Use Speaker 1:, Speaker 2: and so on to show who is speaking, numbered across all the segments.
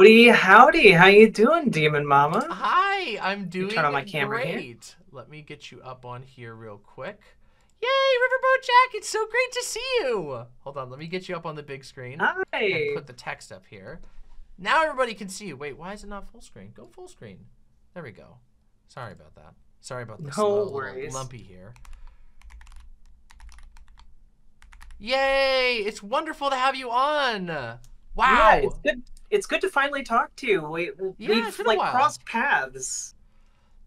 Speaker 1: Howdy, howdy. How you doing, Demon Mama?
Speaker 2: Hi, I'm doing
Speaker 1: turn on my camera here?
Speaker 2: Let me get you up on here real quick. Yay, Riverboat Jack! It's so great to see you. Hold on, let me get you up on the big screen and
Speaker 1: Hi.
Speaker 2: put the text up here. Now everybody can see you. Wait, why is it not full screen? Go full screen. There we go. Sorry about that. Sorry about this
Speaker 1: No worries.
Speaker 2: lumpy here. Yay! It's wonderful to have you on. Wow.
Speaker 1: Yeah, it's good. It's good to finally talk to you. We,
Speaker 2: Yeah,
Speaker 1: we've
Speaker 2: it's been a
Speaker 1: like crossed paths.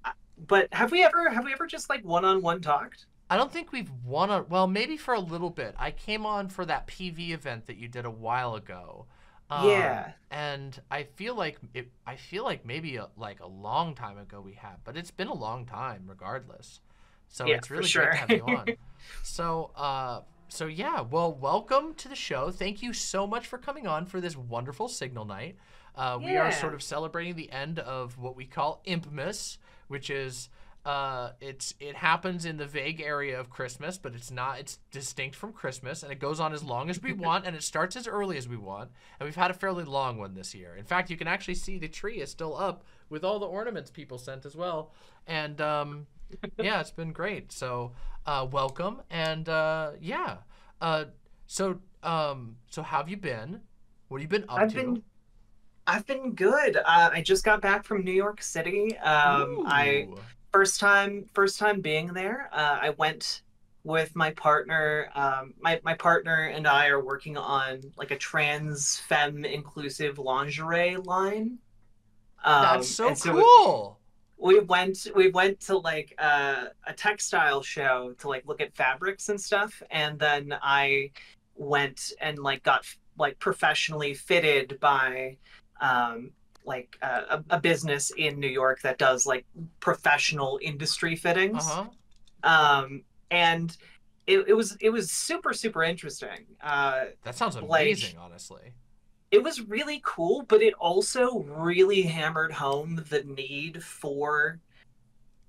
Speaker 1: Uh, But have we ever have we ever just like one on one talked?
Speaker 2: I don't think we've won on. Well, maybe for a little bit. I came on for that PV event that you did a while ago. Um,
Speaker 1: Yeah.
Speaker 2: And I feel like it. I feel like maybe a, like a long time ago we have, but it's been a long time regardless. So
Speaker 1: Yeah,
Speaker 2: it's really
Speaker 1: sure.
Speaker 2: great to have you on. so, uh, so yeah. Well, welcome to the show. Thank you so much for coming on for this wonderful signal night. Uh, We are sort of celebrating the end of what we call Impimus, which is uh, it's it happens in the vague area of Christmas, but it's not. It's distinct from Christmas, and it goes on as long as we want, and it starts as early as we want. And we've had a fairly long one this year. In fact, you can actually see the tree is still up with all the ornaments people sent as well. And um, yeah, it's been great. So uh, welcome, and uh, yeah. Uh, so um, so how have you been? What have you been up
Speaker 1: I've
Speaker 2: to?
Speaker 1: been I've been good. Uh, I just got back from New York City. Um, I first time first time being there. Uh, I went with my partner. Um, my my partner and I are working on like a trans femme inclusive lingerie line. Um,
Speaker 2: That's so
Speaker 1: we-
Speaker 2: cool.
Speaker 1: We went we went to like uh, a textile show to like look at fabrics and stuff and then i went and like got like professionally fitted by um like uh, a, a business in new york that does like professional industry fittings
Speaker 2: Uh
Speaker 1: fittings
Speaker 2: huh.
Speaker 1: um and it, it was it was super super interesting uh
Speaker 2: That sounds
Speaker 1: like-
Speaker 2: amazing, honestly.
Speaker 1: It was really cool, but it also really hammered home the need for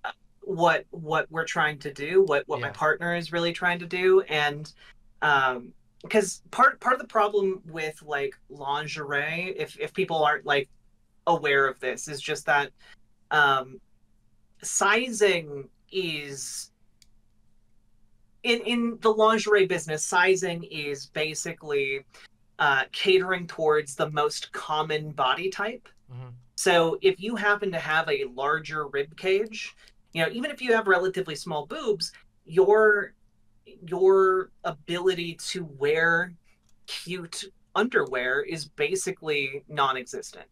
Speaker 1: uh, what what we're trying to do, what what my partner is really trying to do, and um, because part part of the problem with like lingerie, if if people aren't like aware of this, is just that um, sizing is in in the lingerie business. Sizing is basically uh, catering towards the most common body type.
Speaker 2: Mhm.
Speaker 1: So if you happen to have a larger rib cage, you know, even if you have relatively small boobs, your your ability to wear cute underwear is basically non-existent.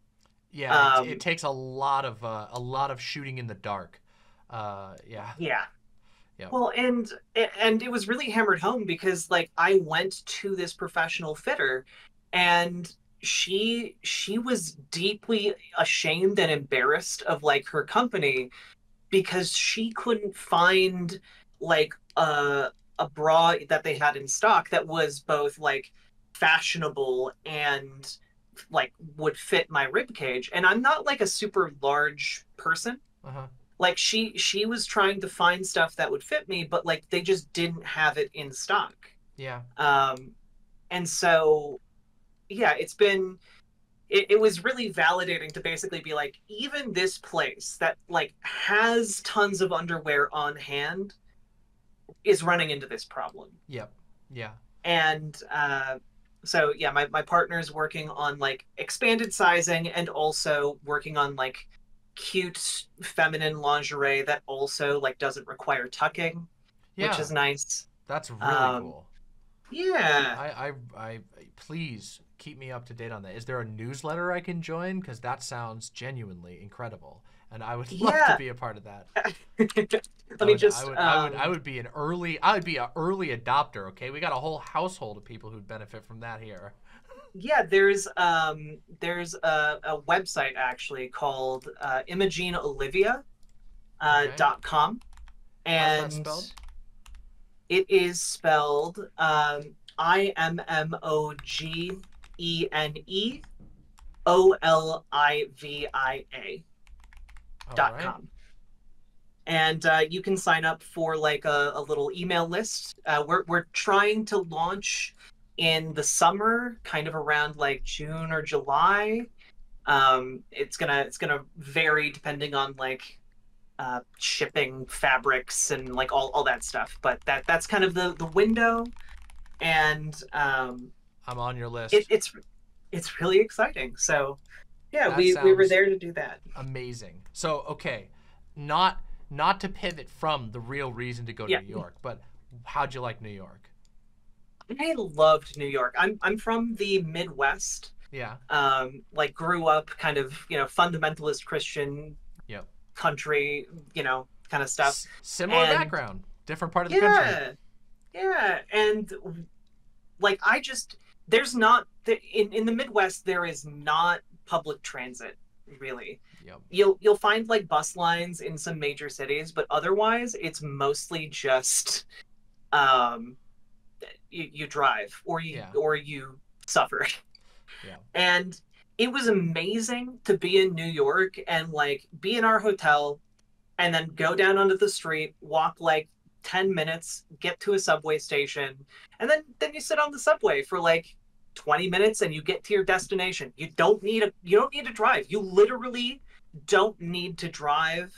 Speaker 2: Yeah, it-
Speaker 1: Um,
Speaker 2: it, takes a lot of uh, a lot of shooting in the dark. Uh, yeah.
Speaker 1: Yeah. Well, and and it was really hammered home because like I went to this professional fitter and she she was deeply ashamed and embarrassed of like her company because she couldn't find like a a bra that they had in stock that was both like fashionable and like would fit my rib cage and I'm not like a super large person
Speaker 2: Uh-huh.
Speaker 1: Like she she was trying to find stuff that would fit me but like they just didn't have it in stock
Speaker 2: Yeah.
Speaker 1: um and so yeah it's been it, it was really validating to basically be like even this place that like has tons of underwear on hand is running into this problem
Speaker 2: Yep. Yeah.
Speaker 1: and uh so yeah my, my partner is working on like expanded sizing and also working on like cute feminine lingerie that also like doesn't require tucking
Speaker 2: Yeah.
Speaker 1: which is nice
Speaker 2: That's really
Speaker 1: um,
Speaker 2: cool.
Speaker 1: yeah
Speaker 2: I, I, I, please keep me up to date on that. Is there a newsletter I can join? Because that sounds genuinely incredible, and I would love
Speaker 1: Yeah.
Speaker 2: to be a part of that.
Speaker 1: let
Speaker 2: I
Speaker 1: me
Speaker 2: would-
Speaker 1: just
Speaker 2: I would, I would, I
Speaker 1: um,
Speaker 2: would be an early. I would be an early adopter. Okay, we got a whole household of people who'd benefit from that here.
Speaker 1: yeah there's um there's a, a website actually called uh imogene olivia uh,
Speaker 2: Okay.
Speaker 1: dot com and it is spelled um i m m o g e n e o l i v i a dot
Speaker 2: right.
Speaker 1: com and uh, you can sign up for like a, a little email list uh, we're, we're trying to launch in the summer kind of around like june or july Um, it's gonna it's gonna vary depending on like uh, shipping fabrics and like all, all that stuff. But that that's kind of the the window, and um,
Speaker 2: I'm on your list.
Speaker 1: it, it's it's really exciting. So yeah,
Speaker 2: That
Speaker 1: we, we were there to do that.
Speaker 2: Amazing. So okay, not not to pivot from the real reason to go to
Speaker 1: Yeah.
Speaker 2: New York, but how'd you like New York?
Speaker 1: I loved New York. I'm I'm from the Midwest.
Speaker 2: Yeah.
Speaker 1: Um, like grew up kind of you know fundamentalist Christian
Speaker 2: Yep.
Speaker 1: country, you know, kind of stuff.
Speaker 2: S- similar
Speaker 1: And-
Speaker 2: background, different part of the country.
Speaker 1: yeah yeah and like i just there's not the- in in the midwest there is not public transit really
Speaker 2: Yep.
Speaker 1: you'll you'll find like bus lines in some major cities but otherwise it's mostly just um you, you drive or you
Speaker 2: Yeah.
Speaker 1: or you suffer
Speaker 2: Yeah.
Speaker 1: and it was amazing to be in new york and like be in our hotel and then go down onto the street walk like 10 minutes get to a subway station and then then you sit on the subway for like 20 minutes and you get to your destination you don't need a you don't need to drive you literally don't need to drive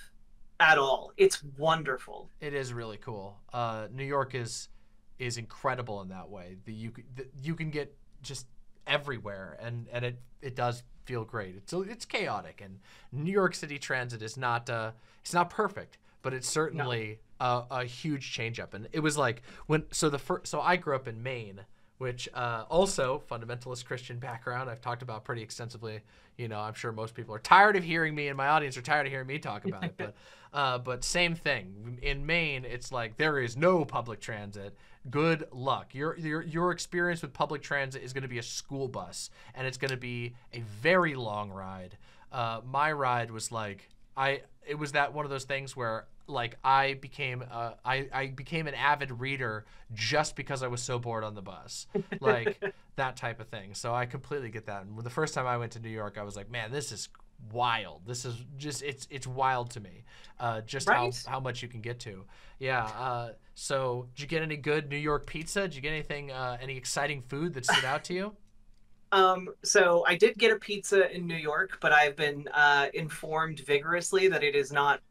Speaker 1: at all it's wonderful
Speaker 2: It is really cool. Uh, New York is is incredible in that way. The you the, you can get just everywhere, and and it it does feel great. It's it's chaotic, and New York City transit is not uh it's not perfect, but it's certainly a, a huge change up. And it was like when so the first so I grew up in Maine. Which uh, also fundamentalist Christian background I've talked about pretty extensively. You know, I'm sure most people are tired of hearing me, and my audience are tired of hearing me talk about it. But uh, but same thing in Maine. It's like there is no public transit. Good luck. Your your your experience with public transit is going to be a school bus, and it's going to be a very long ride. Uh, my ride was like I. It was that one of those things where like I became uh, I I became an avid reader just because I was so bored on the bus, like that type of thing. So I completely get that. And the first time I went to New York, I was like, man, this is wild. This is just it's it's wild to me. Uh, just
Speaker 1: Right?
Speaker 2: how how much you can get to. Yeah. Uh, so did you get any good New York pizza? Did you get anything uh, any exciting food that stood out to you?
Speaker 1: Um, so I did get a pizza in New York, but I've been uh, informed vigorously that it is not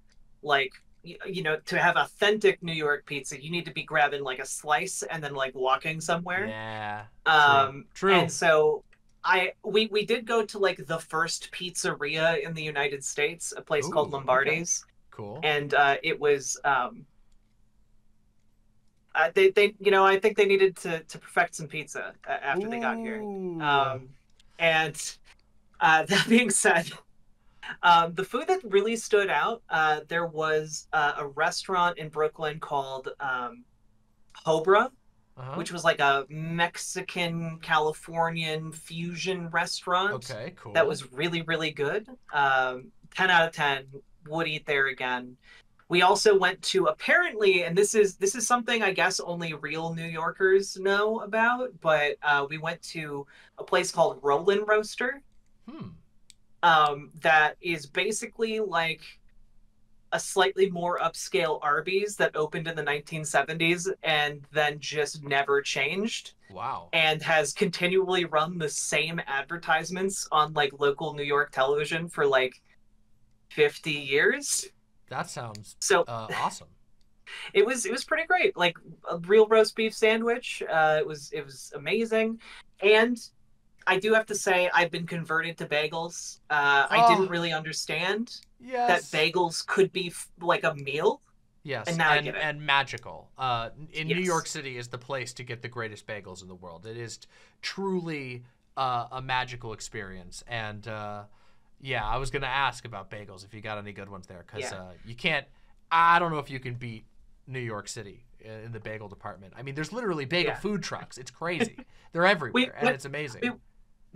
Speaker 1: like you know to have authentic New York pizza, you need to be grabbing like a slice and then like walking somewhere.
Speaker 2: Yeah.
Speaker 1: Um,
Speaker 2: True.
Speaker 1: And so I we we did go to like the first pizzeria in the United States, a place called
Speaker 2: Ooh, okay.
Speaker 1: Lombardi's,
Speaker 2: Cool.
Speaker 1: and uh, it was um, uh, they they you know I think they needed to to perfect some pizza uh, after they got here. Um, and uh, that being said, um, the food that really stood out, uh, there was uh, a restaurant in Brooklyn called um, Hobra,
Speaker 2: Uh-huh.
Speaker 1: which was like a Mexican Californian fusion restaurant
Speaker 2: okay. Cool.
Speaker 1: that was really really good. Um, ten out of ten. Would eat there again. We also went to apparently, and this is this is something I guess only real New Yorkers know about, but uh, we went to a place called Roll-N-Roaster
Speaker 2: Hmm.
Speaker 1: um, that is basically like a slightly more upscale Arby's that opened in the 1970s and then just never changed
Speaker 2: Wow.
Speaker 1: and has continually run the same advertisements on like local New York television for like 50 years.
Speaker 2: That sounds
Speaker 1: So
Speaker 2: uh, awesome.
Speaker 1: it was it was pretty great. Like a real roast beef sandwich. Uh, it was it was amazing, and I do have to say I've been converted to bagels. Uh, I
Speaker 2: Oh.
Speaker 1: didn't really understand that bagels could be f- like a meal.
Speaker 2: Yes,
Speaker 1: And
Speaker 2: and, and magical. Uh, in New York City is the place to get the greatest bagels in the world. It is truly uh, a magical experience. And uh, yeah, I was gonna ask about bagels if you got any good ones there, because
Speaker 1: Yeah.
Speaker 2: uh, you can't. I don't know if you can beat New York City in the bagel department. I mean, there's literally bagel
Speaker 1: Yeah.
Speaker 2: food trucks. It's crazy. They're everywhere, and
Speaker 1: went-
Speaker 2: it's amazing.
Speaker 1: we-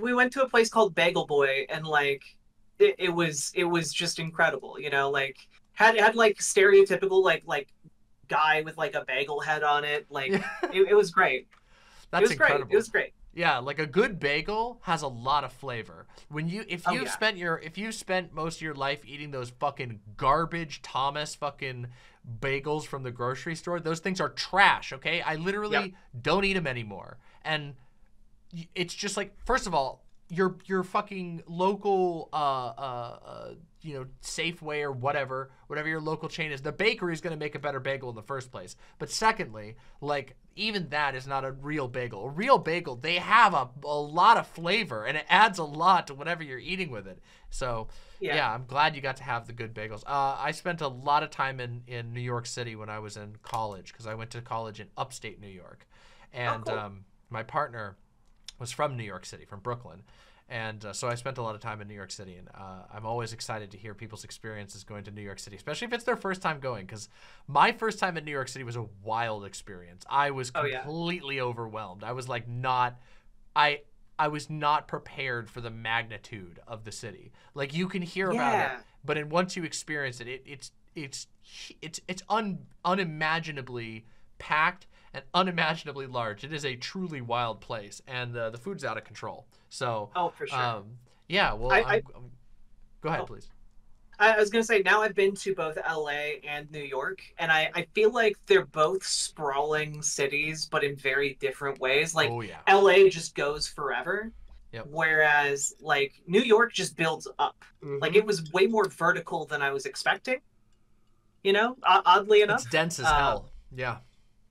Speaker 1: We went to a place called Bagel Boy, and like it, it was it was just incredible. You know, like had had like stereotypical like like guy with like a bagel head on it. Like it, it was great.
Speaker 2: That's
Speaker 1: it was
Speaker 2: incredible.
Speaker 1: great. It was great.
Speaker 2: Yeah, like a good bagel has a lot of flavor. When you if
Speaker 1: Oh,
Speaker 2: you've
Speaker 1: yeah.
Speaker 2: spent your if you spent most of your life eating those fucking garbage Thomas fucking bagels from the grocery store, those things are trash, okay? I literally
Speaker 1: Yep.
Speaker 2: don't eat them anymore. And it's just like first of all, your your fucking local uh uh, uh you know Safeway or whatever whatever your local chain is the bakery is going to make a better bagel in the first place but secondly like even that is not a real bagel a real bagel they have a, a lot of flavor and it adds a lot to whatever you're eating with it so yeah.
Speaker 1: Yeah.
Speaker 2: I'm glad you got to have the good bagels uh, I spent a lot of time in in New York City when I was in college because I went to college in upstate New York and
Speaker 1: cool.
Speaker 2: um, my partner was from New York City, from Brooklyn. And uh, so I spent a lot of time in New York City, and uh, I'm always excited to hear people's experiences going to New York City, especially if it's their first time going. Because my first time in New York City was a wild experience. I was
Speaker 1: Oh, yeah.
Speaker 2: completely overwhelmed. I was like not, I I was not prepared for the magnitude of the city. Like you can hear about it, but then once you experience it, it it's it's it's it's un, unimaginably packed and unimaginably large. It is a truly wild place, and uh, the food's out of control. So,
Speaker 1: Oh, for sure.
Speaker 2: um, yeah. Well,
Speaker 1: I-
Speaker 2: I'm,
Speaker 1: I-
Speaker 2: I'm- go ahead,
Speaker 1: Oh.
Speaker 2: please.
Speaker 1: I was gonna say now I've been to both LA and New York, and I, I feel like they're both sprawling cities, but in very different ways. Like
Speaker 2: oh yeah,
Speaker 1: LA just goes forever,
Speaker 2: Yep.
Speaker 1: whereas like New York just builds up. Like it was way more vertical than I was expecting. You know, o- oddly enough.
Speaker 2: it's dense as
Speaker 1: uh,
Speaker 2: hell. Yeah,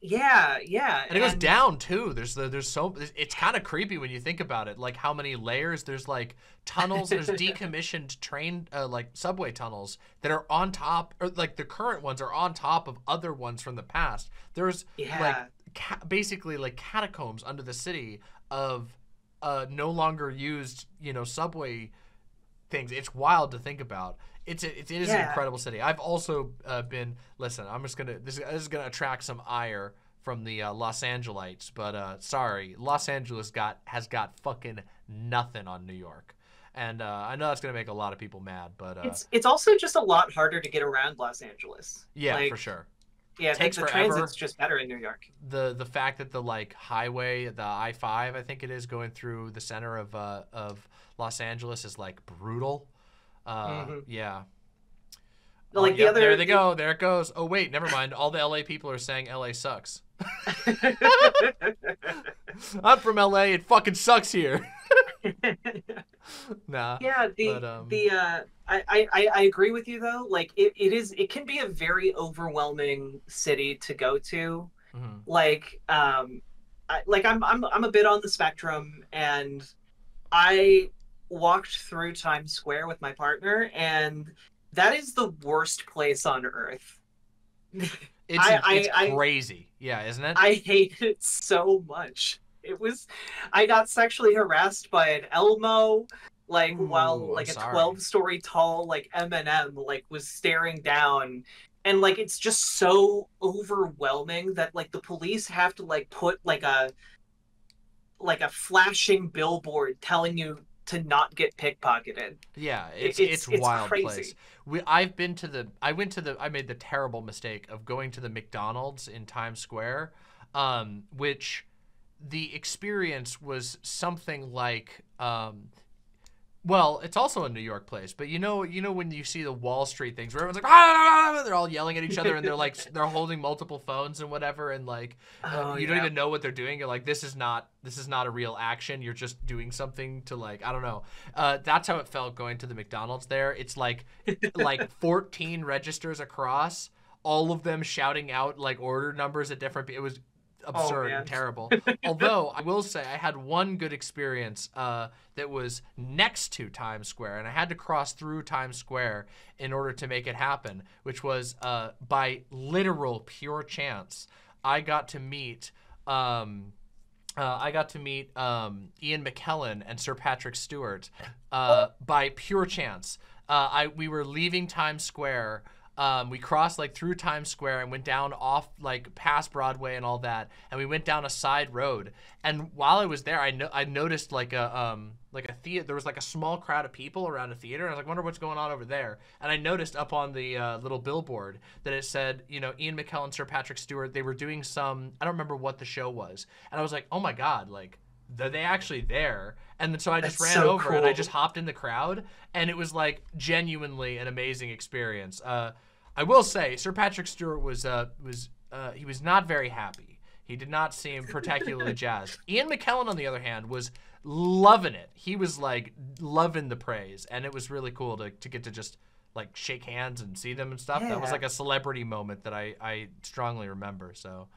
Speaker 1: Yeah, yeah.
Speaker 2: and it goes down too. There's the, there's so it's kind of creepy when you think about it. Like how many layers? There's like tunnels. There's decommissioned train uh, like subway tunnels that are on top, or like the current ones are on top of other ones from the past. There's
Speaker 1: Yeah.
Speaker 2: like ca- basically like catacombs under the city of uh, no longer used, you know, subway things. It's wild to think about. It's a, it, it is an incredible city. I've also uh, been. Listen, I'm just gonna. This, this is gonna attract some ire from the uh, Los Angelites, but uh, sorry, Los Angeles got has got fucking nothing on New York, and uh, I know that's gonna make a lot of people mad, but uh,
Speaker 1: It's it's also just a lot harder to get around Los Angeles.
Speaker 2: yeah,
Speaker 1: like,
Speaker 2: for sure.
Speaker 1: Yeah, the,
Speaker 2: Takes
Speaker 1: the
Speaker 2: forever.
Speaker 1: transit's just better in New York.
Speaker 2: the the fact that the like highway, the I five, I think it is going through the center of uh, of Los Angeles is like brutal. Uh,
Speaker 1: Mhm.
Speaker 2: Yeah.
Speaker 1: Like
Speaker 2: Oh,
Speaker 1: the
Speaker 2: yep,
Speaker 1: other
Speaker 2: there they go. There it goes. Oh wait, never mind. All the LA people are saying LA sucks. I'm from LA. It fucking sucks here. nah.
Speaker 1: yeah, the
Speaker 2: But, um,
Speaker 1: the uh, I, I I- agree with you though. Like it, it is it can be a very overwhelming city to go to.
Speaker 2: Mhm.
Speaker 1: Like um, I, like I'm I'm I'm a bit on the spectrum, and I walked through Times Square with my partner, and that is the worst place on earth.
Speaker 2: It's
Speaker 1: I- I-
Speaker 2: it's
Speaker 1: I-
Speaker 2: crazy. Yeah, isn't it?
Speaker 1: I hate it so much. It was I got sexually harassed by an Elmo like
Speaker 2: Ooh,
Speaker 1: while
Speaker 2: I'm
Speaker 1: like a
Speaker 2: sorry.
Speaker 1: 12 story tall like M&M like was staring down and like it's just so overwhelming that like the police have to like put like a like a flashing billboard telling you to not get pickpocketed.
Speaker 2: Yeah, it's
Speaker 1: it's-
Speaker 2: it's,
Speaker 1: it's
Speaker 2: wild
Speaker 1: crazy.
Speaker 2: place. We I've been to the I went to the I made the terrible mistake of going to the McDonald's in Times Square, um, which the experience was something like um, well, it's also a New York place, but you know, you know when you see the Wall Street things where everyone's like, ah, they're all yelling at each other and they're like, they're holding multiple phones and whatever, and like,
Speaker 1: Oh,
Speaker 2: you don't even know what they're doing. You're like, this is not, this is not a real action. You're just doing something to like, I don't know. Uh, that's how it felt going to the McDonald's there. It's like, like 14 registers across, all of them shouting out like order numbers at different. It was absurd
Speaker 1: man.
Speaker 2: and terrible. Although I will say I had one good experience uh, that was next to Times Square, and I had to cross through Times Square in order to make it happen, which was uh, by literal pure chance. I got to meet. Um, uh, I got to meet um, Ian McKellen and Sir Patrick Stewart uh, by pure chance. Uh, I we were leaving Times Square. Um, we crossed like through Times Square and went down off like past Broadway and all that, and we went down a side road. And while I was there, I no- I noticed like a um like a theater. There was like a small crowd of people around a theater, and I was like, wonder what's going on over there. And I noticed up on the uh, little billboard that it said, you know, Ian McKellen, Sir Patrick Stewart. They were doing some. I don't remember what the show was, and I was like, oh my god, like are they actually there? And then so I just
Speaker 1: That's
Speaker 2: ran
Speaker 1: so
Speaker 2: over and I just hopped in the crowd, and it was like genuinely an amazing experience. Uh, I will say, Sir Patrick Stewart was uh, was uh, he was not very happy. He did not seem particularly jazzed. Ian McKellen, on the other hand, was loving it. He was like loving the praise, and it was really cool to, to get to just like shake hands and see them and stuff. That was like a celebrity moment that I, I strongly remember. So,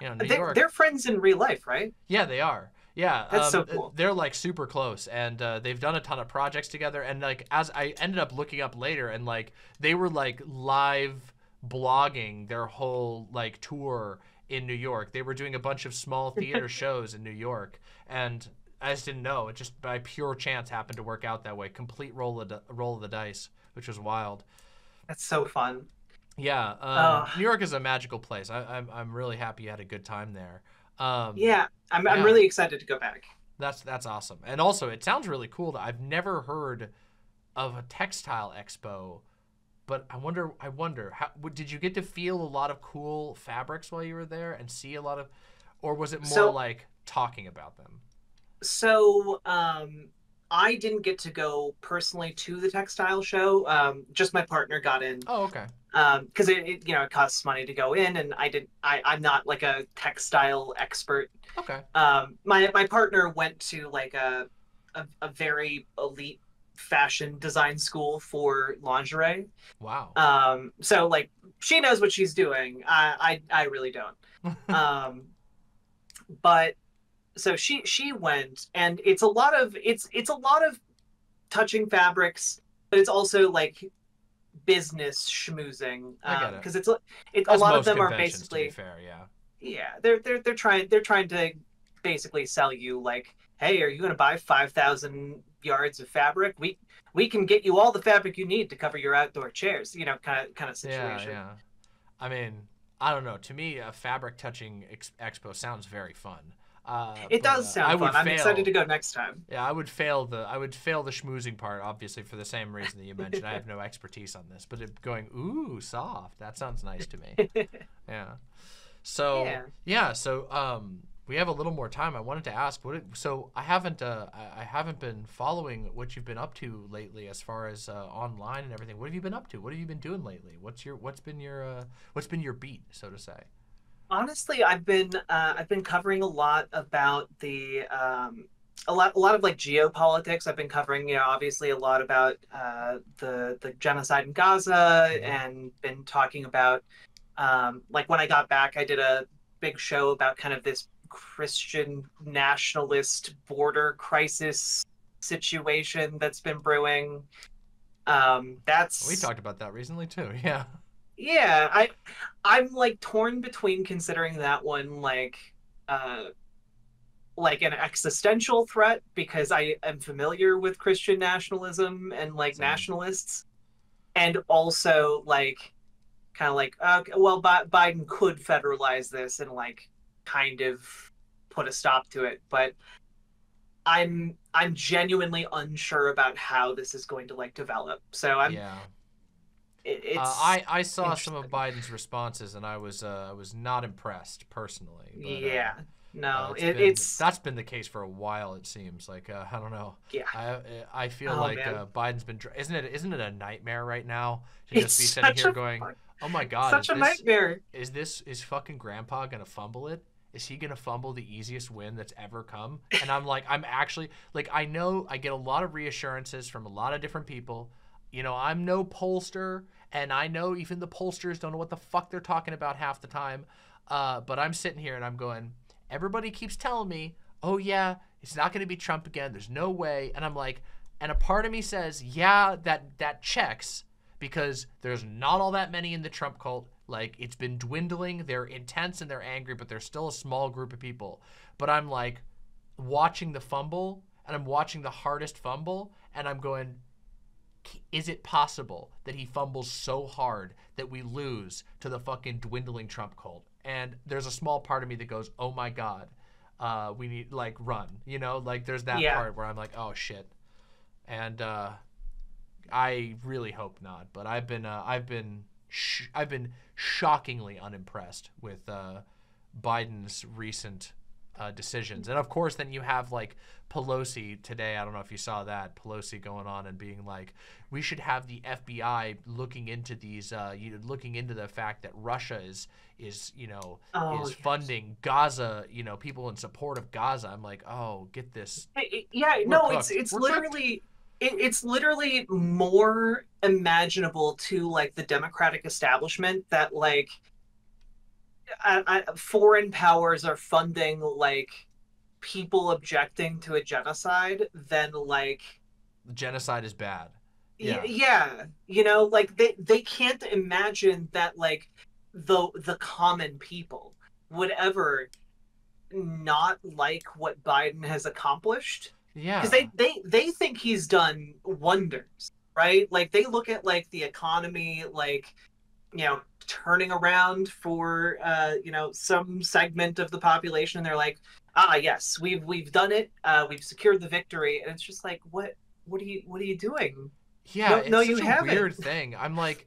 Speaker 2: you know, New
Speaker 1: They,
Speaker 2: York.
Speaker 1: they're friends in real life, right?
Speaker 2: Yeah, they are. Yeah,
Speaker 1: That's
Speaker 2: um,
Speaker 1: so cool.
Speaker 2: They're like super close, and uh, they've done a ton of projects together. And like, as I ended up looking up later, and like they were like live blogging their whole like tour in New York. They were doing a bunch of small theater shows in New York, and I just didn't know. It just by pure chance happened to work out that way. Complete roll of roll of the dice, which was wild.
Speaker 1: That's so fun.
Speaker 2: Yeah, um,
Speaker 1: Ugh.
Speaker 2: New York is a magical place. I, I'm I'm really happy you had a good time there. Um,
Speaker 1: Yeah, I'm, I'm really excited to go back.
Speaker 2: That's that's awesome. And also, it sounds really cool. That I've never heard of a textile expo, but I wonder. I wonder. How did you get to feel a lot of cool fabrics while you were there and see a lot of, or was it more
Speaker 1: So-
Speaker 2: like talking about them?
Speaker 1: So, um, I didn't get to go personally to the textile show. Um, just my partner got in
Speaker 2: Oh, okay.
Speaker 1: Because it, it, you know, it costs money to go in, and I didn't. I, I'm not like a textile expert.
Speaker 2: Okay.
Speaker 1: Um, my my partner went to like a, a a very elite fashion design school for lingerie.
Speaker 2: Wow.
Speaker 1: Um, so like she knows what she's doing. I I, I really don't. um, but so she she went, and it's a lot of it's it's a lot of touching fabrics, but it's also like business schmoozing.
Speaker 2: I get um, it.
Speaker 1: Because it's a- a lot of them are basically
Speaker 2: fair, yeah.
Speaker 1: yeah they're they're they're trying they're trying to basically sell you like hey are you going to buy 5000 yards of fabric we we can get you all the fabric you need to cover your outdoor chairs you know kind of kind of situation
Speaker 2: Yeah, yeah. I mean, I don't know. To me, a fabric touching ex- expo sounds very fun. Uh,
Speaker 1: it
Speaker 2: but,
Speaker 1: does
Speaker 2: uh,
Speaker 1: sound fun i'm
Speaker 2: fail.
Speaker 1: excited to go next time
Speaker 2: Yeah, I would fail the I would fail the schmoozing part, obviously for the same reason that you mentioned. I have no expertise on this, but it going ooh soft. That sounds nice to me. Yeah. So yeah,
Speaker 1: Yeah.
Speaker 2: so um, we have a little more time. I wanted to ask what. It, so I haven't uh, I, I haven't been following what you've been up to lately as far as uh, online and everything. What have you been up to? What have you been doing lately? What's your what's been your uh, what's been your beat, so to say?
Speaker 1: Honestly i've been uh, i've been covering a lot about the um a lot a lot of like geopolitics i've been covering you know obviously a lot about uh the the genocide in gaza
Speaker 2: Mhm.
Speaker 1: and been talking about um like when i got back i did a big show about kind of this christian nationalist border crisis situation that's been brewing um that's
Speaker 2: We talked about that recently too. Yeah.
Speaker 1: Yeah i i'm like torn between considering that one like uh like an existential threat because i am familiar with christian nationalism and like
Speaker 2: Same.
Speaker 1: nationalists and also like kind of like okay, well Bi- biden could federalize this and like kind of put a stop to it but i'm i'm genuinely unsure about how this is going to like develop so i'm
Speaker 2: yeah.
Speaker 1: It, it's
Speaker 2: Uh, I I saw some of. Biden's responses and I was uh, I was not impressed personally. But, uh,
Speaker 1: yeah no
Speaker 2: uh,
Speaker 1: it,
Speaker 2: been-
Speaker 1: it's
Speaker 2: that's been the case for a while. It seems like uh, I don't know.
Speaker 1: yeah
Speaker 2: I I feel
Speaker 1: Oh,
Speaker 2: like uh, Biden's been isn't it isn't it a nightmare right now to just be sitting here going,
Speaker 1: fuck-
Speaker 2: oh my god,
Speaker 1: such
Speaker 2: is
Speaker 1: a
Speaker 2: this
Speaker 1: nightmare
Speaker 2: is this is fucking grandpa gonna fumble it? Is he gonna fumble the easiest win that's ever come? And I'm like, I'm actually like, I know I get a lot of reassurances from a lot of different people. You know, I'm no pollster, and I know even the pollsters don't know what the fuck they're talking about half the time. Uh, but I'm sitting here and I'm going, everybody keeps telling me, oh yeah, it's not gonna be Trump again. There's no way. And I'm like, and a part of me says, yeah, that that checks because there's not all that many in the Trump cult. Like it's been dwindling. They're intense and they're angry, but there's still a small group of people. But I'm like watching the fumble and I'm watching the hardest fumble and I'm going is it possible that he fumbles so hard that we lose to the fucking dwindling Trump cult? And there's a small part of me that goes, "Oh my god, uh, we need like run," you know, like there's that
Speaker 1: Yeah.
Speaker 2: part where I'm like, "Oh shit," and uh, I really hope not. But I've been, uh, I've been, sh- I've been shockingly unimpressed with uh, Biden's recent uh, decisions. And of course, then you have like Pelosi today. I don't know if you saw that Pelosi going on and being like, we should have the FBI looking into these, uh, you know, looking into the fact that Russia is is you know
Speaker 1: Oh,
Speaker 2: is
Speaker 1: yes.
Speaker 2: funding Gaza, you know, people in support of Gaza. I'm like, oh, get this.
Speaker 1: It- it- yeah, no, it's
Speaker 2: cooked.
Speaker 1: it's
Speaker 2: We're
Speaker 1: literally it, it's literally more imaginable to like the democratic establishment that like I, I, foreign powers are funding like people objecting to a genocide then like the
Speaker 2: Genocide is bad.
Speaker 1: yeah.
Speaker 2: Yeah.
Speaker 1: yeah you know like they they can't imagine that like the the common people would ever not like what Biden has accomplished
Speaker 2: Yeah.
Speaker 1: because they, they they think he's done wonders right like they look at like the economy like you know turning around for uh you know some segment of the population and they're like ah yes we've we've done it uh we've secured the victory and it's just like what what are you what are you doing
Speaker 2: Yeah,
Speaker 1: No-
Speaker 2: it's
Speaker 1: no, you
Speaker 2: a
Speaker 1: haven't.
Speaker 2: weird thing. I'm like,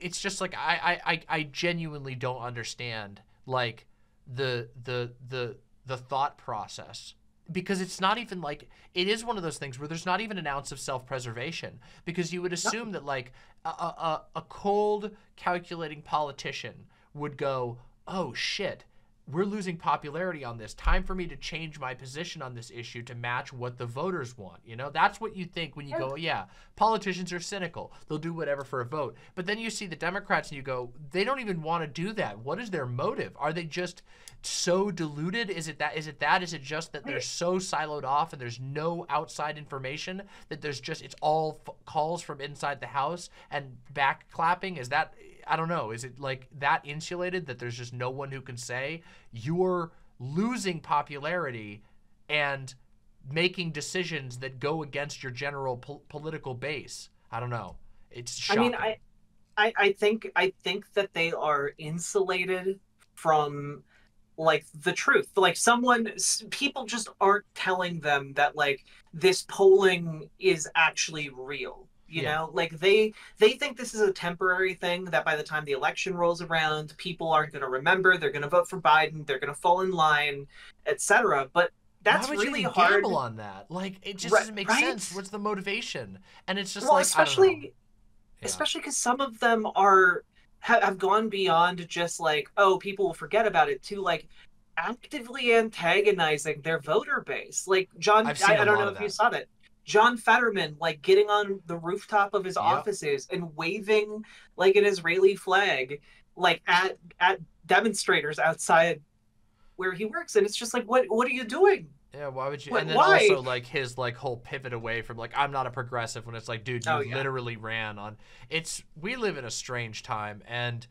Speaker 2: it's just like I, I, I, I genuinely don't understand like the the the the thought process because it's not even like it is one of those things where there's not even an ounce of self-preservation because you would assume that like a, a, a- a cold calculating politician would go oh shit we're losing popularity on this. Time for me to change my position on this issue to match what the voters want. You know, that's what you think when you go, yeah, politicians are cynical. They'll do whatever for a vote. But then you see the Democrats and you go, they don't even want to do that. What is their motive? Are they just so diluted? Is it that? Is it that? Is it just that they're so siloed off and there's no outside information that there's just it's all f- calls from inside the house and back clapping? Is that? I don't know. Is it like that insulated that there's just no one who can say you're losing popularity and making decisions that go against your general pol- political base? I don't know. It's shocking.
Speaker 1: I mean, I, I, I think I think that they are insulated from like the truth. Like someone, people just aren't telling them that like this polling is actually real. You
Speaker 2: Yeah.
Speaker 1: know, like they they think this is a temporary thing. That by the time the election rolls around, people aren't going to remember. They're going to vote for Biden. They're going to fall in line, etc. But that's really hard.
Speaker 2: on that? Like, it just
Speaker 1: Right-
Speaker 2: doesn't make
Speaker 1: right?
Speaker 2: sense. What's the motivation? And it's just
Speaker 1: well,
Speaker 2: like,
Speaker 1: especially
Speaker 2: I don't know. Yeah.
Speaker 1: especially because some of them are have gone beyond just like oh people will forget about it to like actively antagonizing their voter base like john I, I don't know if you saw that john fetterman like getting on the rooftop of his
Speaker 2: Yep.
Speaker 1: offices and waving like an israeli flag like at at demonstrators outside where he works and it's just like what what are you doing
Speaker 2: Yeah, why would you?
Speaker 1: Wait,
Speaker 2: and then
Speaker 1: why?
Speaker 2: also like his like whole pivot away from like I'm not a progressive when it's like, dude, you
Speaker 1: Oh, yeah.
Speaker 2: literally ran on. It's we live in a strange time, and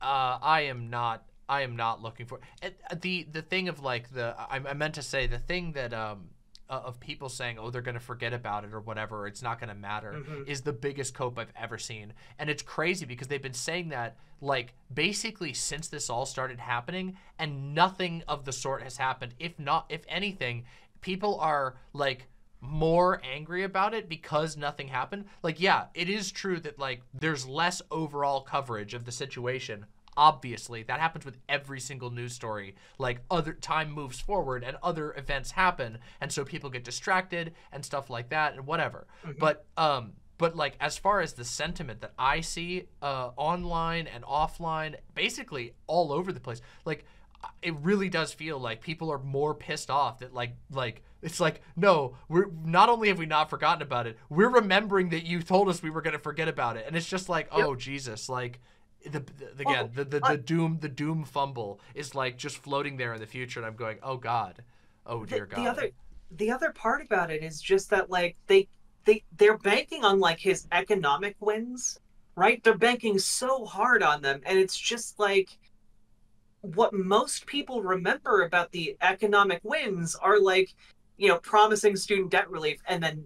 Speaker 2: uh, I am not. I am not looking for and uh, the the thing of like the I, I meant to say the thing that um uh, of people saying oh they're gonna forget about it or whatever it's not gonna matter
Speaker 1: Mhm.
Speaker 2: is the biggest cope I've ever seen. And it's crazy because they've been saying that like basically since this all started happening and nothing of the sort has happened. If not if anything people are like more angry about it because nothing happened. Like yeah it is true that like there's less overall coverage of the situation obviously that happens with every single news story like other time moves forward and other events happen and so people get distracted and stuff like that and whatever
Speaker 1: Mhm.
Speaker 2: but um but like as far as the sentiment that i see uh online and offline basically all over the place like it really does feel like people are more pissed off that like like it's like no we're not only have we not forgotten about it we're remembering that you told us we were going to forget about it and it's just like
Speaker 1: Yep.
Speaker 2: oh jesus like the, the
Speaker 1: oh,
Speaker 2: again the the,
Speaker 1: I-
Speaker 2: the uh, doom the doom fumble is like just floating there in the future and i'm going oh god. Oh
Speaker 1: the,
Speaker 2: dear god.
Speaker 1: the other the other part about it is just that like they they they're banking on like his economic wins right? They're banking so hard on them and it's just like what most people remember about the economic wins are like you know promising student debt relief and then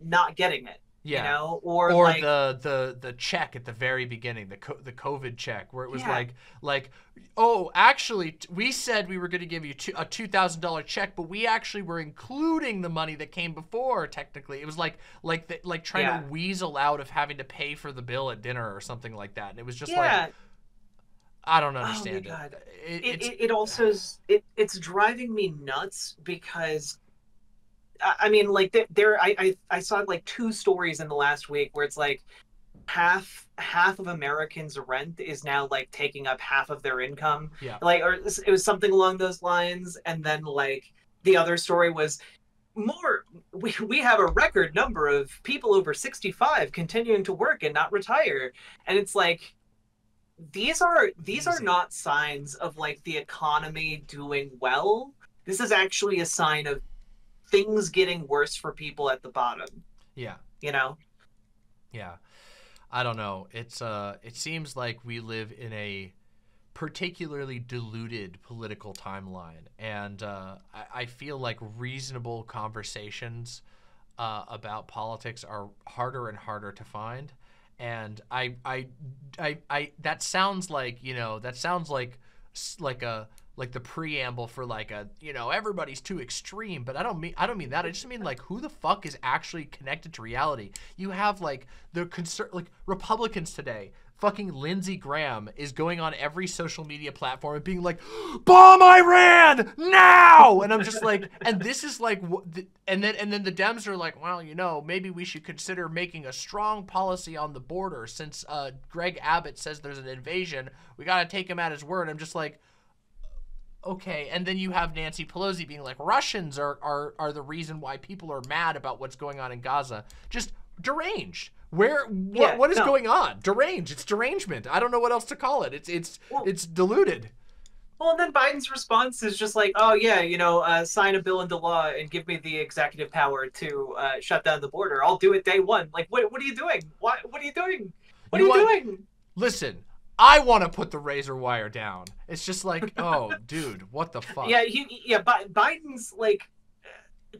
Speaker 1: not getting it
Speaker 2: yeah
Speaker 1: you know or,
Speaker 2: or
Speaker 1: like
Speaker 2: the the the check at the very beginning the co- the covid check where it was
Speaker 1: Yeah.
Speaker 2: like like oh actually we said we were going to give you two, a $2000 check but we actually were including the money that came before technically it was like like the, like trying
Speaker 1: Yeah.
Speaker 2: to weasel out of having to pay for the bill at dinner or something like that and it was just
Speaker 1: yeah
Speaker 2: like I don't
Speaker 1: Oh
Speaker 2: understand
Speaker 1: God.
Speaker 2: it. It,
Speaker 1: it, it, it also is it, it's driving me nuts because I, I mean like there, there I, I I saw like two stories in the last week where it's like half half of Americans rent is now like taking up half of their income.
Speaker 2: Yeah.
Speaker 1: like or it was something along those lines. And then like the other story was more we, we have a record number of people over 65 continuing to work and not retire. And it's like these are these are not signs of like the economy doing well. This is actually a sign of things getting worse for people at the bottom
Speaker 2: Yeah.
Speaker 1: you know
Speaker 2: Yeah. I don't know. It's uh it seems like we live in a particularly diluted political timeline and uh, I, I feel like reasonable conversations uh, about politics are harder and harder to find and I, I I I that sounds like you know that sounds like like a like the preamble for like a you know everybody's too extreme but i don't mean i don't mean that. I just mean like who the fuck is actually connected to reality? You have like the concern like republicans today fucking lindsey graham is going on every social media platform and being like bomb iran now! And i'm just like and this is like and then and then the dems are like well you know maybe we should consider making a strong policy on the border since uh, greg abbott says there's an invasion. We got to take him at his word. I'm just like okay and then you have nancy pelosi being like russians are, are are the reason why people are mad about what's going on in gaza just deranged where what,
Speaker 1: Yeah,
Speaker 2: what is
Speaker 1: no.
Speaker 2: going on deranged it's derangement i don't know what else to call it it's it's
Speaker 1: Well-
Speaker 2: it's diluted
Speaker 1: Well, and then Biden's response is just like, "Oh yeah, you know, uh, sign a bill into law and give me the executive power to uh, shut down the border. I'll do it day one." Like, what? What are you doing? What? What are you doing? What
Speaker 2: You
Speaker 1: are you
Speaker 2: want-
Speaker 1: doing?
Speaker 2: listen i want to put the razor wire down it's just like oh dude what the fuck
Speaker 1: Yeah, he, yeah. Bi- Biden's like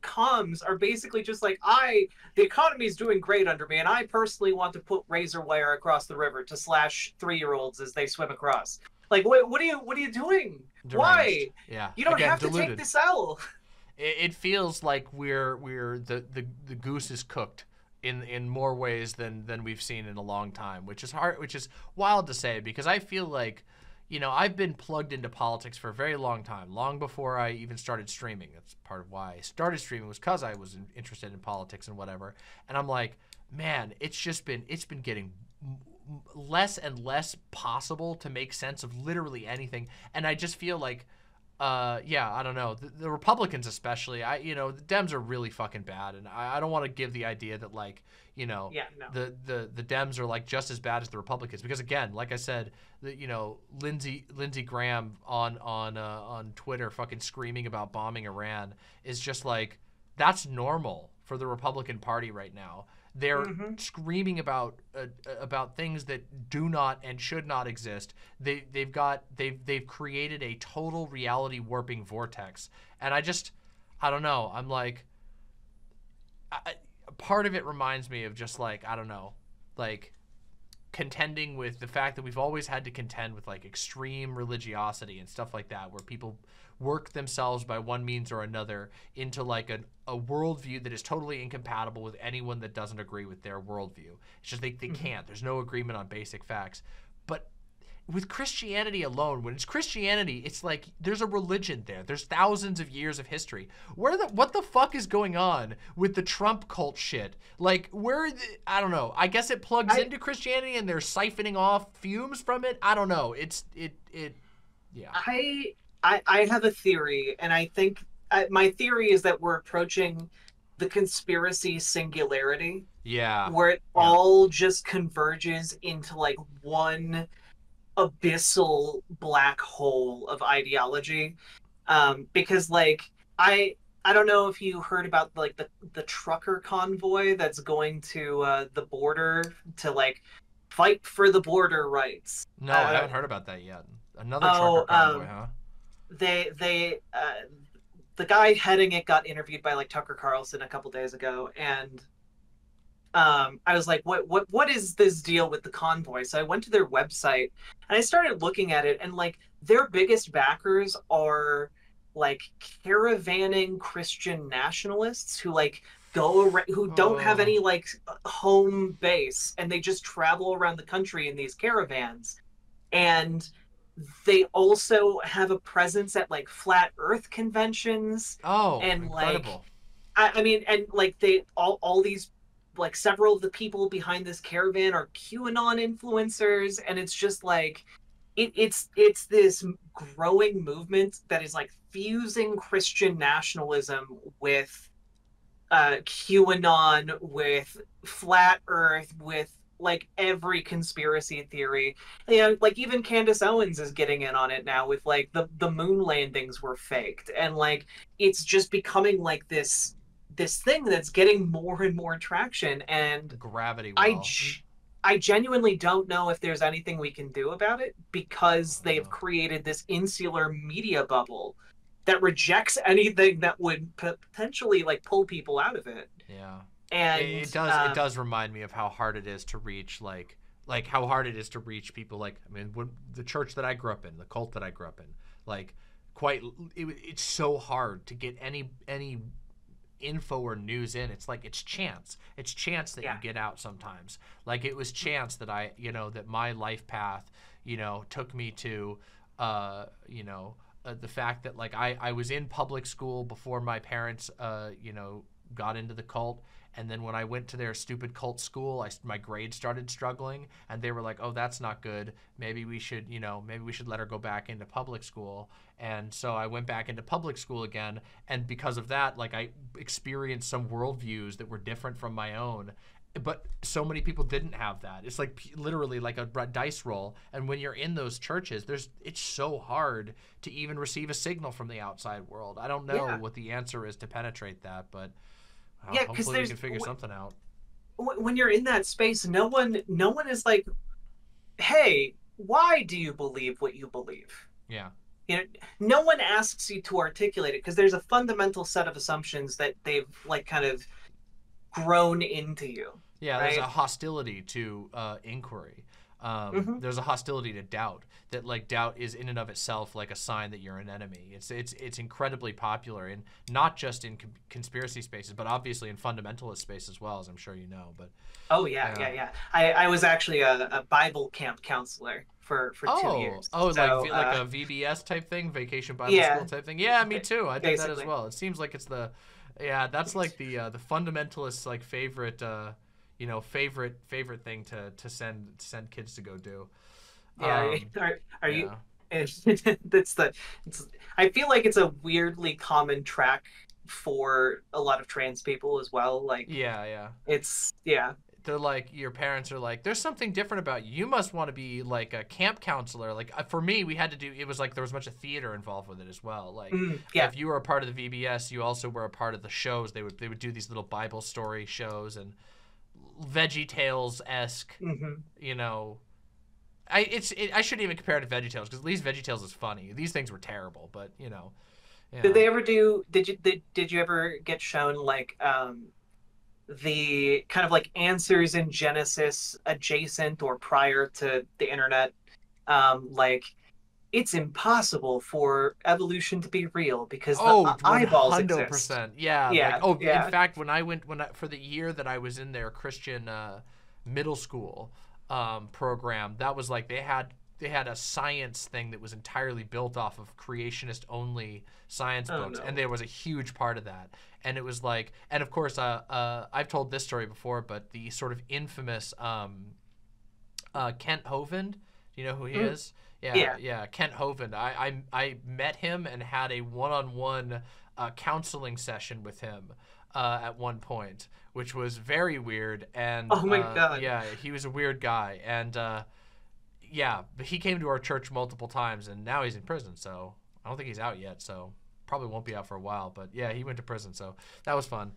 Speaker 1: comms are basically just like, "I, the economy is doing great under me, and I personally want to put razor wire across the river to slash three-year-olds as they swim across." Like, what? What are you? What are you doing? Why?
Speaker 2: Yeah
Speaker 1: You don't
Speaker 2: Again,
Speaker 1: have to take this L.
Speaker 2: it, it feels like we're we're the, the the goose is cooked in in more ways than than we've seen in a long time which is hard which is wild to say because i feel like you know i've been plugged into politics for a very long time long before i even started streaming. That's part of why i started streaming was because i was in, interested in politics and whatever. And i'm like man it's just been it's been getting less and less possible to make sense of literally anything. And i just feel like uh yeah i don't know the, the republicans especially i you know the dems are really fucking bad and i, I don't want to give the idea that like you know
Speaker 1: Yeah, no.
Speaker 2: the, the the dems are like just as bad as the republicans because again like i said the, you know lindsey lindsey graham on on uh, on twitter fucking screaming about bombing iran is just like that's normal for the republican party right now they're
Speaker 1: Mhm.
Speaker 2: screaming about uh, about things that do not and should not exist. They they've got they've they've created a total reality warping vortex, and I just I don't know. I'm like, I- part of it reminds me of just like I don't know, like contending with the fact that we've always had to contend with like extreme religiosity and stuff like that, where people work themselves by one means or another into like an, a worldview that is totally incompatible with anyone that doesn't agree with their worldview. It's just they, they
Speaker 1: Mhm.
Speaker 2: can't. There's no agreement on basic facts. But with Christianity alone, when it's Christianity, it's like there's a religion there. There's thousands of years of history. Where the what the fuck is going on with the Trump cult shit? Like where the, I don't know. I guess it plugs
Speaker 1: I-
Speaker 2: into Christianity and they're siphoning off fumes from it. I don't know. It's it it yeah.
Speaker 1: I I, I have a theory, and I think uh, my theory is that we're approaching the conspiracy singularity,
Speaker 2: Yeah.
Speaker 1: where it
Speaker 2: Yeah.
Speaker 1: all just converges into like one abyssal black hole of ideology. Um, because like I I don't know if you heard about like the the trucker convoy that's going to uh, the border to like fight for the border rights.
Speaker 2: No,
Speaker 1: Uh,
Speaker 2: I haven't heard about that yet. Another
Speaker 1: Oh,
Speaker 2: trucker convoy,
Speaker 1: um,
Speaker 2: huh?
Speaker 1: they they uh, the guy heading it got interviewed by like Tucker Carlson a couple days ago, and um, I was like, what what what is this deal with the convoy? So I went to their website and I started looking at it, and like their biggest backers are like caravanning Christian nationalists who like go around who don't have
Speaker 2: Oh.
Speaker 1: any like home base and they just travel around the country in these caravans and they also have a presence at like flat Earth conventions.
Speaker 2: Oh,
Speaker 1: And, like. I, I mean, and like they all all these like several of the people behind this caravan are QAnon influencers, and it's just like it, it's it's this growing movement that is like fusing Christian nationalism with uh QAnon, with flat Earth, with like every conspiracy theory. You know, like even Candace Owens is getting in on it now with like the the moon landings were faked, and like it's just becoming like this this thing that's getting more and more traction and
Speaker 2: Gravity
Speaker 1: I
Speaker 2: well.
Speaker 1: g- I genuinely don't know if there's anything we can do about it because they've
Speaker 2: Uh.
Speaker 1: created this insular media bubble that rejects anything that would potentially like pull people out of it
Speaker 2: yeah.
Speaker 1: and
Speaker 2: it, it does
Speaker 1: um,
Speaker 2: it does remind me of how hard it is to reach like like how hard it is to reach people like i mean when, the church that i grew up in the cult that i grew up in like quite it, it's so hard to get any any info or news in it's like it's chance. It's chance that
Speaker 1: Yeah.
Speaker 2: you get out sometimes. Like it was chance that i you know that my life path you know took me to uh you know uh, the fact that like I, I was in public school before my parents uh you know got into the cult and then when I went to their stupid cult school, I, my grades started struggling, and they were like, "Oh, that's not good. Maybe we should, you know, maybe we should let her go back into public school." And so I went back into public school again, and because of that, like I experienced some worldviews that were different from my own. But so many people didn't have that. It's like p- literally like a dice roll. And when you're in those churches, there's it's so hard to even receive a signal from the outside world. I don't know
Speaker 1: Yeah.
Speaker 2: what the answer is to penetrate that, but
Speaker 1: Yeah, 'cause
Speaker 2: hopefully we can figure something out.
Speaker 1: wh- when you're in that space no one no one is like hey why do you believe what you believe
Speaker 2: Yeah.
Speaker 1: you know no one asks you to articulate it because there's a fundamental set of assumptions that they've like kind of grown into you
Speaker 2: Yeah, there's a hostility to uh, inquiry. Um,
Speaker 1: Mhm.
Speaker 2: There's a hostility to doubt. That like doubt is in and of itself like a sign that you're an enemy. It's it's it's incredibly popular and not just in con- conspiracy spaces, but obviously in fundamentalist space as well, as I'm sure you know. But
Speaker 1: oh yeah
Speaker 2: Yeah.
Speaker 1: yeah yeah i, I was actually a, a bible camp counselor for for two
Speaker 2: oh
Speaker 1: years
Speaker 2: oh
Speaker 1: So,
Speaker 2: like like
Speaker 1: uh,
Speaker 2: a VBS type thing, vacation Bible
Speaker 1: Yeah.
Speaker 2: school type thing. Yeah, me too. I did that as well. It seems like it's the yeah that's like the uh, the fundamentalists like favorite uh, you know favorite favorite thing to to send send kids to go do.
Speaker 1: yeah
Speaker 2: Um,
Speaker 1: are, are you
Speaker 2: yeah.
Speaker 1: that's the it's, i feel like it's a weirdly common track for a lot of trans people as well like
Speaker 2: Yeah, yeah.
Speaker 1: it's yeah
Speaker 2: They're like your parents are like, there's something different about you. You must want to be like a camp counselor. Like uh, for me, we had to do. It was like there was a bunch of theater involved with it as well. Like
Speaker 1: Mm, yeah
Speaker 2: if you were a part of the VBS, you also were a part of the shows. They would they would do these little Bible story shows and Veggie Tales esque.
Speaker 1: hmm
Speaker 2: You know, I it's it, I shouldn't even compare it to Veggie Tales because at least Veggie Tales is funny. These things were terrible, but you know. yeah.
Speaker 1: Did they ever do? Did you did, did you ever get shown like um the kind of like answers in Genesis adjacent or prior to the internet? Um, like it's impossible for evolution to be real because the
Speaker 2: Oh,
Speaker 1: eye- eyeballs
Speaker 2: hundred
Speaker 1: exist.
Speaker 2: percent. Yeah.
Speaker 1: Yeah,
Speaker 2: Like, oh,
Speaker 1: yeah.
Speaker 2: in fact, when I went when I, for the year that I was in their Christian uh, middle school um, program, that was like they had they had a science thing that was entirely built off of creationist only science
Speaker 1: Oh,
Speaker 2: books,
Speaker 1: no.
Speaker 2: and there was a huge part of that. And it was like, and of course, uh, uh, I've told this story before, but the sort of infamous um, uh, Kent Hovind. Do you know who he
Speaker 1: Mm.
Speaker 2: is? Yeah,
Speaker 1: Yeah.
Speaker 2: yeah, Kent Hovind. I, I I met him and had a one-on-one uh, counseling session with him uh, at one point, which was very weird. And
Speaker 1: Oh my
Speaker 2: uh,
Speaker 1: God.
Speaker 2: yeah, he was a weird guy, and uh, yeah, but he came to our church multiple times, and now he's in prison. So I don't think he's out yet. So probably won't be out for a while. But yeah, he went to prison, so that was fun.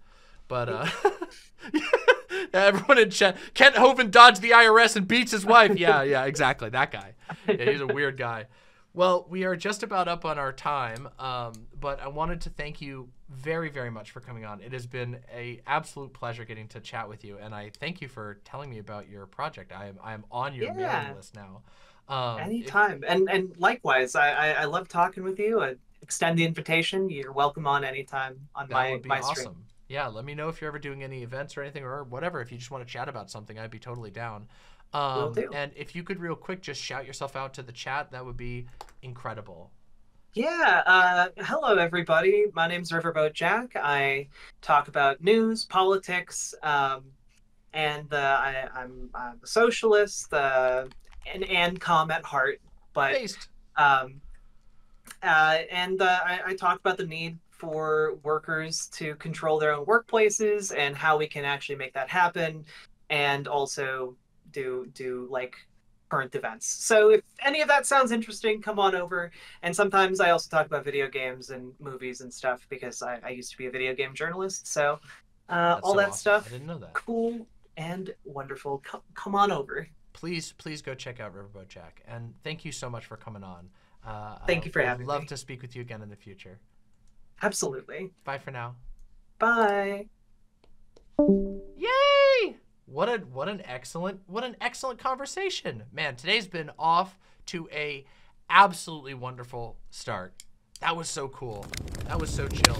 Speaker 2: But uh, everyone in chat, Kent Hovind dodged the IRS and beats his wife. Yeah, yeah, exactly. That guy. Yeah, he's a weird guy. Well, we are just about up on our time, um, but I wanted to thank you very, very much for coming on. It has been a absolute pleasure getting to chat with you, and I thank you for telling me about your project. I am I am on your
Speaker 1: Yeah.
Speaker 2: mailing list now. Um,
Speaker 1: Anytime, and and likewise, I, I I love talking with you. I extend the invitation. You're welcome on anytime on my my
Speaker 2: awesome.
Speaker 1: stream.
Speaker 2: Yeah, let me know if you're ever doing any events or anything or whatever. If you just want to chat about something, I'd be totally down. Um,
Speaker 1: do.
Speaker 2: and if you could real quick just shout yourself out to the chat, that would be incredible.
Speaker 1: Yeah. Uh, hello, everybody. My name's Riverboat Jack. I talk about news, politics, um, and uh, I, I'm, I'm a socialist uh, and and calm at heart. But
Speaker 2: Based.
Speaker 1: um, uh, and uh, I, I talk about the need for workers to control their own workplaces and how we can actually make that happen, and also do do like current events. So if any of that sounds interesting, come on over. And sometimes I also talk about video games and movies and stuff because I, I used to be a video game journalist. So uh, all
Speaker 2: so
Speaker 1: that
Speaker 2: awesome.
Speaker 1: stuff,
Speaker 2: I didn't know that.
Speaker 1: cool and wonderful. Come, come on over.
Speaker 2: Please, please go check out Riverboat Jack. And thank you so much for coming on. Uh,
Speaker 1: Thank you for
Speaker 2: would
Speaker 1: having
Speaker 2: love
Speaker 1: me.
Speaker 2: to speak with you again in the future.
Speaker 1: Absolutely.
Speaker 2: Bye for now.
Speaker 1: Bye.
Speaker 2: Yay! What a what an excellent what an excellent conversation. Man, today's been off to a absolutely wonderful start. That was so cool. That was so chill.